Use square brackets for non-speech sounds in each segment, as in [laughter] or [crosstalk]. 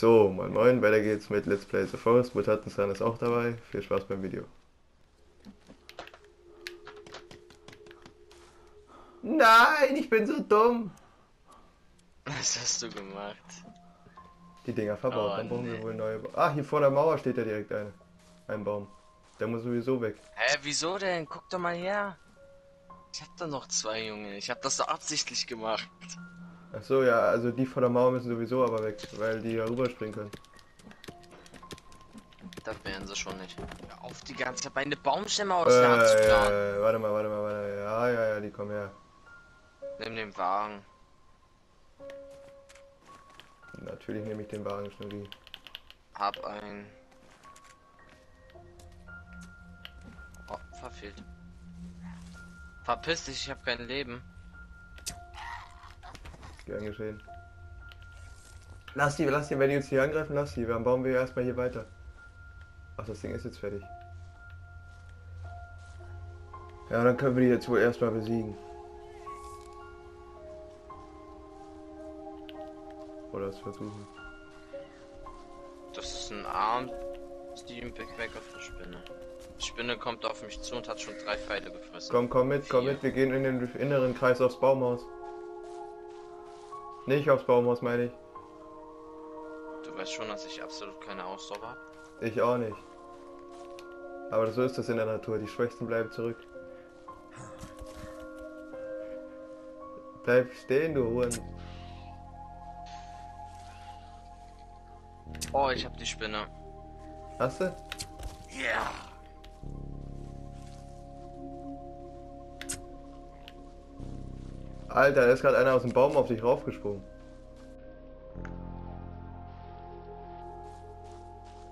So, moin moin, weiter geht's mit Let's Play The Forest. Mutantensan ist auch dabei. Viel Spaß beim Video. Nein, ich bin so dumm. Was hast du gemacht? Die Dinger verbaut, Oh, dann brauchen wir nee. wohl neue. Ba- Ah, hier vor der Mauer steht ja direkt eine. Ein Baum. Der muss sowieso weg. Hä, wieso denn? Guck doch mal her. Ich hab da noch zwei, Junge. Ich hab das so absichtlich gemacht. Ach so, ja, also die vor der Mauer müssen sowieso aber weg, weil die ja rüberspringen können. Das wären sie schon nicht. Hör auf, die ganze Zeit meine Baumstämme aus der Hand zu klauen. Äh, warte mal, warte mal, warte mal. Ja, ja, ja, die kommen her. Nimm den Wagen. Natürlich nehme ich den Wagen, Schnurri. Hab ein... Oh, verfehlt. Verpiss dich, ich hab kein Leben. Gern geschehen. Lass die, lass die, wenn die uns hier angreifen, lass die. Dann bauen wir erstmal hier weiter. Ach, das Ding ist jetzt fertig. Ja, dann können wir die jetzt wohl erstmal besiegen. Oder es versuchen. Das ist ein Arm. Back auf der Spinne. Die Spinne kommt auf mich zu und hat schon drei Pfeile gefressen. Komm, komm mit, komm Vier. mit, wir gehen in den inneren Kreis aufs Baumhaus. Nicht aufs Baumhaus, meine ich. Du weißt schon, dass ich absolut keine Ausdauer habe. Ich auch nicht. Aber so ist das in der Natur. Die Schwächsten bleiben zurück. Bleib stehen, du Huren. Oh, ich hab die Spinne. Hast du? Ja. Alter, da ist gerade einer aus dem Baum auf dich raufgesprungen.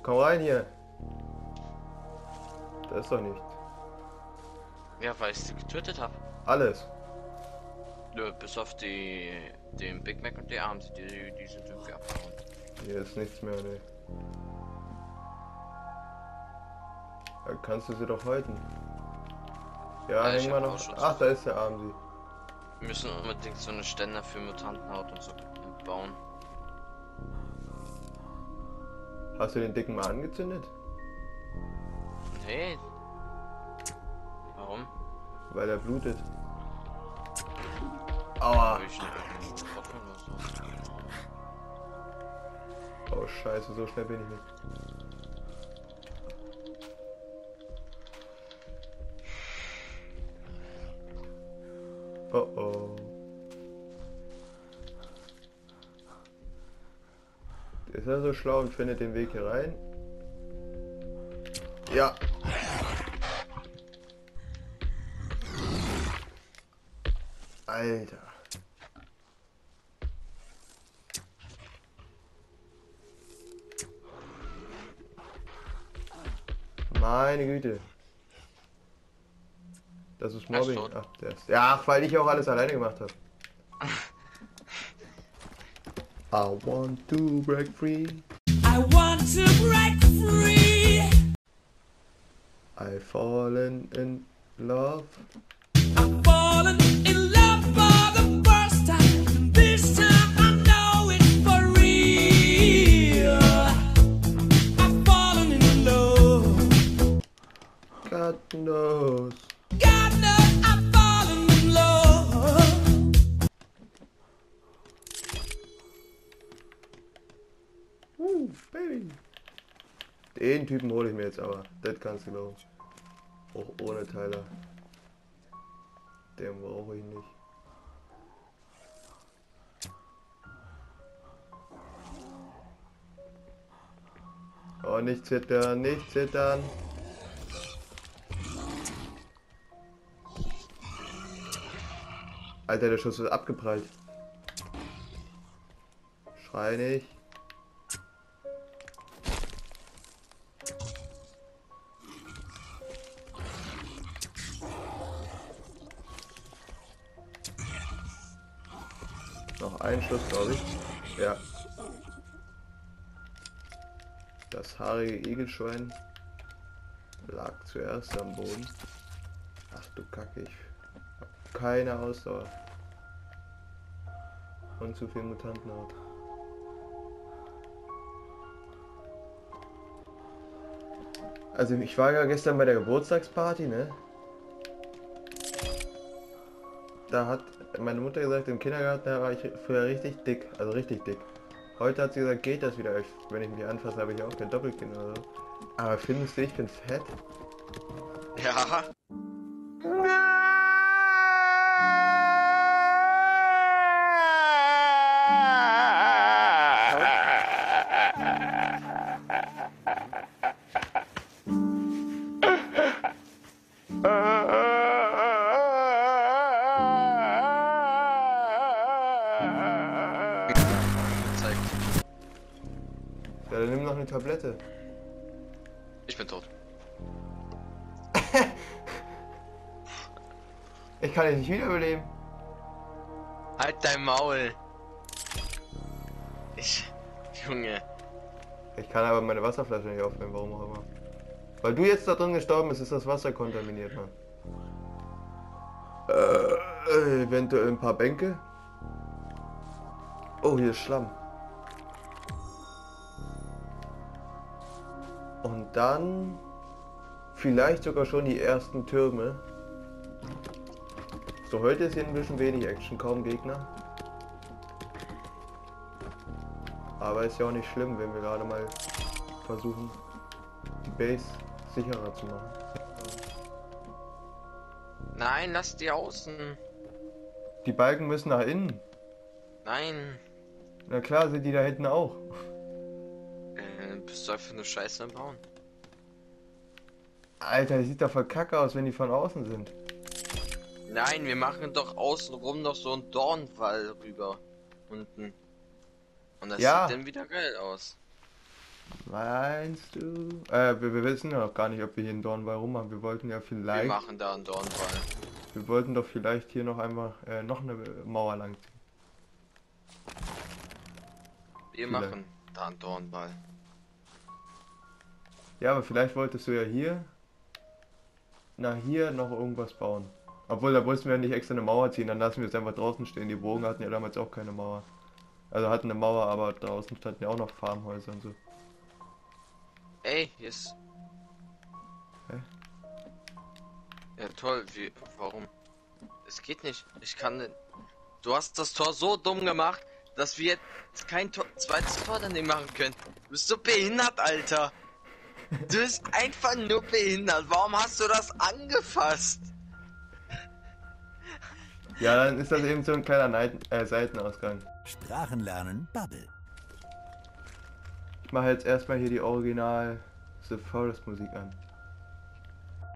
Komm rein hier. Da ist doch nichts. Ja, weil ich sie getötet habe. Alles. Nö, bis auf die den Big Mac und die Arms, die, die sind irgendwie abgehauen. Hier ist nichts mehr, ne. Da kannst du sie doch halten. Ja, Ja, wir hab noch. Ach, da ist der Arm sie. Wir müssen unbedingt so eine Ständer für Mutantenhaut und so bauen. Hast du den dicken mal angezündet? Nee. Warum? Weil er blutet. Aua. Oh scheiße, so schnell bin ich nicht. Oh oh. Ist er so schlau und findet den Weg hier rein? Ja. Alter. Meine Güte. Das ist Mobbing. Ach, der ist. Ja, ach, weil ich auch alles alleine gemacht habe. [laughs] I want to break free. I want to break free. I fallen in love. Typen hole ich mir jetzt aber. Das kannst du glauben. Auch ohne Teiler. Den brauche ich nicht. Oh, nicht zittern, nicht zittern. Alter, der Schuss ist abgeprallt. Schrei nicht. Noch ein Schuss, glaube ich. Ja. Das haarige Igelschwein lag zuerst am Boden. Ach du Kacke, ich hab keine Ausdauer. Und zu viel Mutantenhaut. Also ich war ja gestern bei der Geburtstagsparty, ne? Da hat meine Mutter gesagt, im Kindergarten war ich früher richtig dick, also richtig dick. Heute hat sie gesagt, geht das wieder. Ich, wenn ich mich anfasse, habe ich auch kein Doppelkinn oder so. Aber findest du, ich bin fett? Ja. Gezeigt. [laughs] Ja, dann nimm noch eine Tablette. Ich bin tot. [laughs] Ich kann dich nicht wiederbeleben. Halt dein Maul. Ich. Junge. Ich kann aber meine Wasserflasche nicht aufnehmen, warum auch immer. Weil du jetzt da drin gestorben bist, ist das Wasser kontaminiert, Mann. Äh, eventuell ein paar Bänke. Oh, hier ist Schlamm. Und dann vielleicht sogar schon die ersten Türme. So, heute ist hier ein bisschen wenig Action, kaum Gegner. Aber ist ja auch nicht schlimm, wenn wir gerade mal versuchen, die Base sicherer zu machen. Nein, lass die außen. Die Balken müssen nach innen. Nein. Na klar, sind die da hinten auch. Bist du einfach nur Scheiße am Bauen. Alter, das sieht doch voll kacke aus, wenn die von außen sind. Nein, wir machen doch außenrum noch so einen Dornwall rüber. Unten. Und das Ja. sieht dann wieder geil aus. Meinst du? Äh, wir, wir wissen ja noch gar nicht, ob wir hier einen Dornwall rummachen. Wir wollten ja Wir vielleicht, machen da einen Dornwall. wir wollten doch vielleicht hier noch einmal äh, noch eine Mauer lang ziehen. Wir Vielleicht. machen da einen Dornwall. Ja, aber vielleicht wolltest du ja hier nach hier noch irgendwas bauen. Obwohl, da mussten wir nicht extra eine Mauer ziehen, dann lassen wir es einfach draußen stehen. Die Burgen hatten ja damals auch keine Mauer. Also hatten eine Mauer, aber draußen standen ja auch noch Farmhäuser und so. Ey, hier ist. Hä? Ja toll, wie. Warum? Es geht nicht. Ich kann. Du hast das Tor so dumm gemacht, dass wir jetzt kein Tor, zweites Tor daneben machen können. Du bist so behindert, Alter. Du bist einfach nur behindert. Warum hast du das angefasst? Ja, dann ist das eben so ein kleiner Neid äh, Seitenausgang. Sprachenlernen Bubble. Ich mache jetzt erstmal hier die Original The Forest Musik an.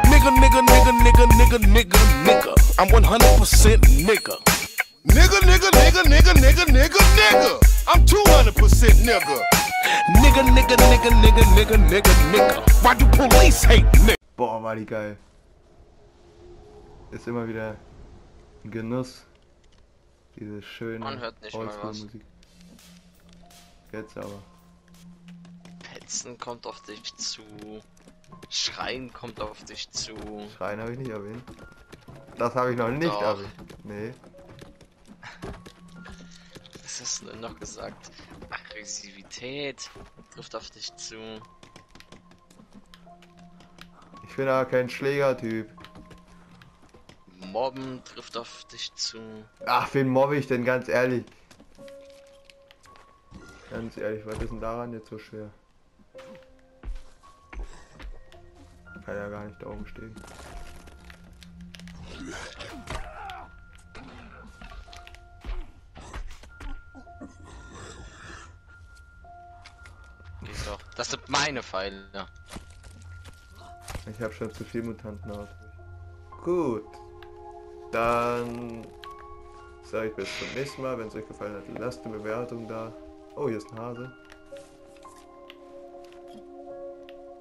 Nigga, nigga, nigga, nigga, nigga, nigga, nigga. I'm 100% nigga. Nigga, nigga, nigga, nigga, nigga, nigga, nigga. I'm 200% nigga. Nigga, nigga, nigga, nigga, nigga, nigga, nigga. Why do police hate nigga? Boah, war die geil. Ist immer wieder ein Genuss. Diese schöne Man hört nicht mal was. Oldschool-Musik. Jetzt aber. Petzen kommt auf dich zu. Schreien kommt auf dich zu. Schreien habe ich nicht erwähnt. Das habe ich noch nicht Doch. erwähnt. Nee. Denn noch gesagt? Aggressivität trifft auf dich zu. Ich bin aber kein Schlägertyp. Mobben trifft auf dich zu. Ach, wen mobbe ich denn, ganz ehrlich? Ganz ehrlich, was ist denn daran jetzt so schwer? Kann ja gar nicht da oben stehen. Meine Pfeile. Ich habe schon zu viel Mutantenhaut. Gut. Dann sage ich bis zum nächsten Mal. Wenn es euch gefallen hat, lasst eine Bewertung da. Oh, hier ist ein Hase.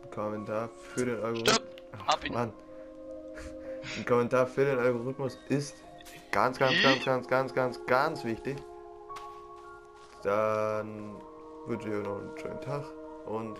Ein Kommentar für den Algorithmus. Mann. Ein Kommentar für den Algorithmus ist ganz, ganz, ganz, ganz, ganz, ganz, ganz wichtig. Dann wünsche ich euch noch einen schönen Tag und